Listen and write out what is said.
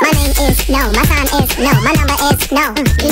My name is No, my time is no, my number is no.